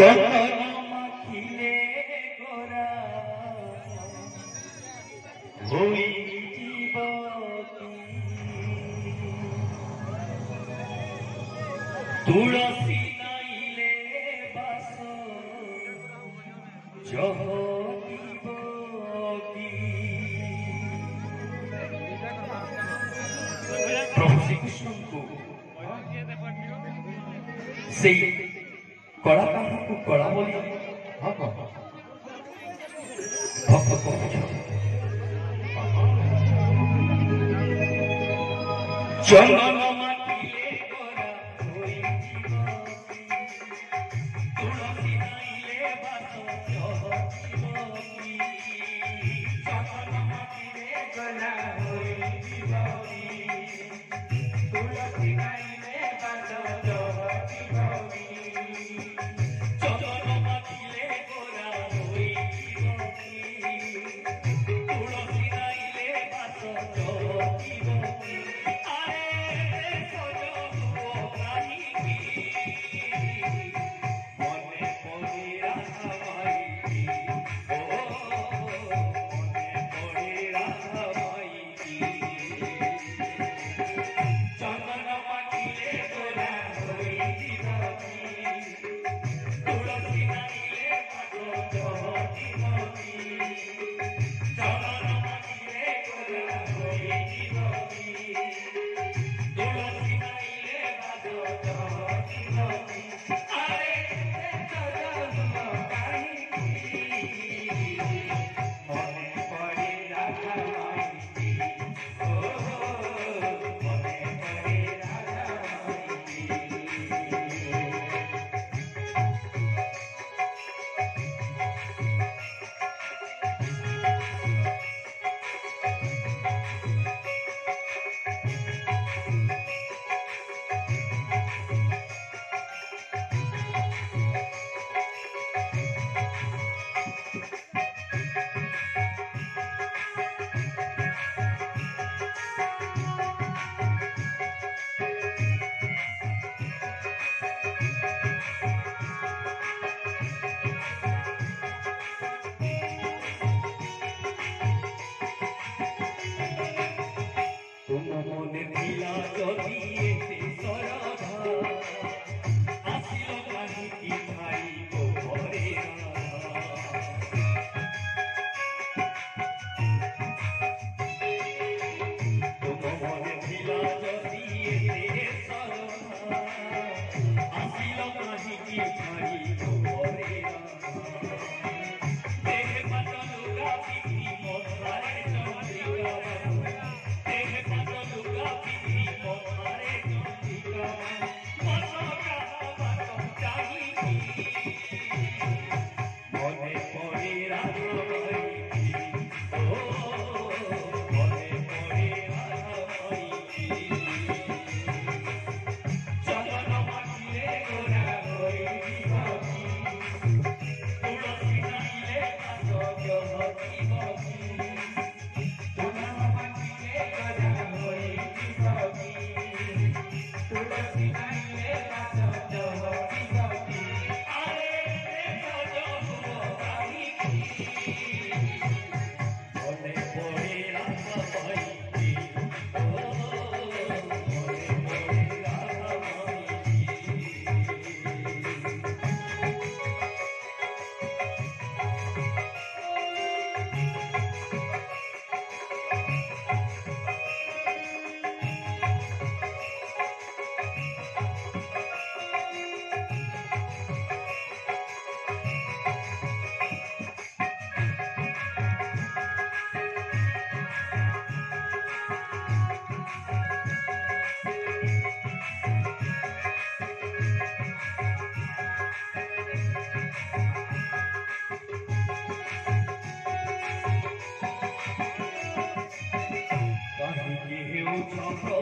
হচ্ছে? তুলসী নাইলে বাস প্রভু শ্রীকৃষ্ণଙ୍କୁ সেই কড়া কাহাকু কড়া বলি? ভক চন্দন oh, oh, oh.